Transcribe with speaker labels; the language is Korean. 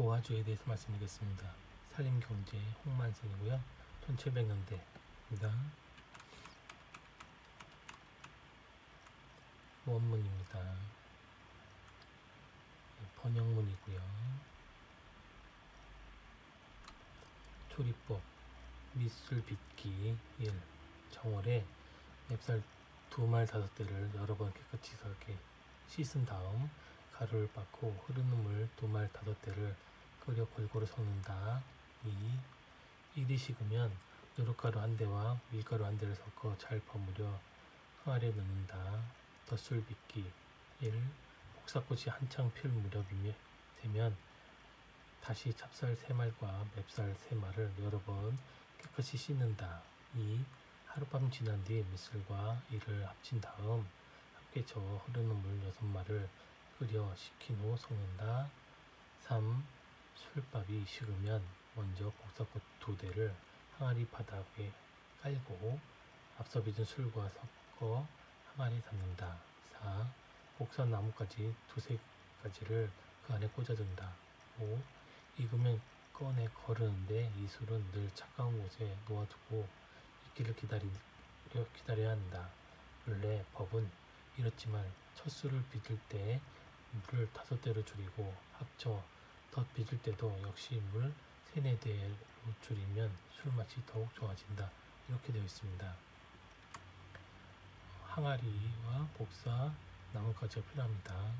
Speaker 1: 도화주에 대해서 말씀드리겠습니다. 산림경제 홍만선이고요. 1700년대입니다. 원문입니다. 네, 번역문이고요. 조리법 밑술 빚기 1 정월에 맵쌀 두말 다섯 대를 여러 번 깨끗이 썰게 씻은 다음 가루를 빻고 흐르는 물 두말 다섯 대를 끓여 골고루 섞는다. 2. 일이 식으면 누룩가루 한 대와 밀가루 한 대를 섞어 잘 버무려 항아리에 넣는다. 덧술 빚기 1. 복사꽃이 한창 필 무렵이며 되면 다시 찹쌀 세 말과 맵쌀 세 말을 여러 번 깨끗이 씻는다. 2. 하룻밤 지난 뒤 밑술과 이를 합친 다음 함께 저어 흐르는 물 여섯 말을 끓여 식힌 후 섞는다. 3. 술밥이 식으면 먼저 복사꽃 두 대를 항아리 바닥에 깔고 앞서 빚은 술과 섞어 항아리에 담는다. 4. 복사 나뭇가지 두세 가지를 그 안에 꽂아둔다. 5. 익으면 꺼내 거르는데 이 술은 늘 차가운 곳에 놓아두고 익기를 기다리, 기다려야 한다. 원래 법은 이렇지만 첫 술을 빚을 때 물을 다섯 대로 줄이고 합쳐 덧 빚을 때도 역시 물 세네 대로 줄이면 술 맛이 더욱 좋아진다. 이렇게 되어 있습니다. 항아리와 복사 나뭇가지가 필요합니다.